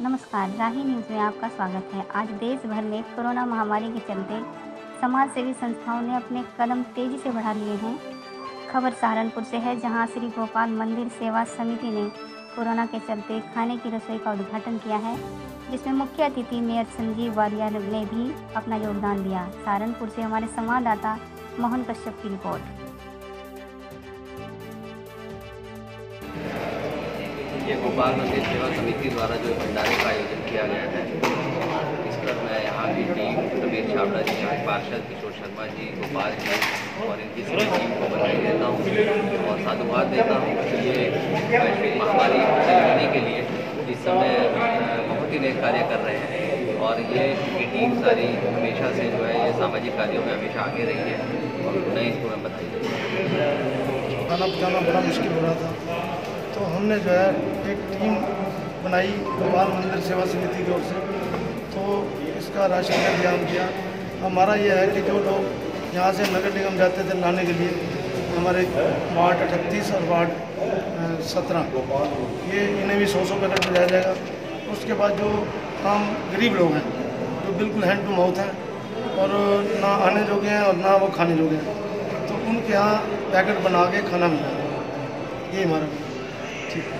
नमस्कार, राही न्यूज़ में आपका स्वागत है। आज देश भर में कोरोना महामारी के चलते समाज सेवी संस्थाओं ने अपने कदम तेज़ी से बढ़ा लिए हैं। खबर सहारनपुर से है, जहाँ श्री गोपाल मंदिर सेवा समिति ने कोरोना के चलते खाने की रसोई का उद्घाटन किया है, जिसमें मुख्य अतिथि मेयर संजीव वालिया ने भी अपना योगदान दिया। सहारनपुर से हमारे संवाददाता मोहन कश्यप की रिपोर्ट। ये गोपाल मंदिर सेवा समिति द्वारा जो भंडारे का आयोजन किया गया है, इस पर मैं यहाँ की टीम रमेश छावड़ा जी, पार्षद किशोर शर्मा जी, गोपाल जी और इनकी सभी टीम को बधाई देता हूँ और साधुवाद देता हूँ कि ये वैश्विक महामारी से लड़ने के लिए इस समय बहुत ही नेक कार्य कर रहे हैं और ये इनकी टीम सारी हमेशा से जो है ये सामाजिक कार्यों में हमेशा आगे रही है और उन्हें इसको मैं बधाई हूँ। खाना पकाना बड़ा मुश्किल हो रहा था। तो हमने जो है एक टीम बनाई गोपाल मंदिर सेवा समिति की ओर से। तो इसका राशन का इंतज़ाम किया। हमारा ये है कि जो लोग यहाँ से नगर निगम जाते थे लाने के लिए, हमारे वार्ड अठतीस और वार्ड सत्रह, ये इन्हें भी सौ सौ पैकेट मिलाया जाएगा। उसके बाद जो आम गरीब लोग हैं, जो बिल्कुल हैंड टू माउथ हैं, और ना आने जोगे हैं और ना वो खाने जोगे हैं तो उनके यहाँ पैकेट बना के खाना मिला। ये हमारा। to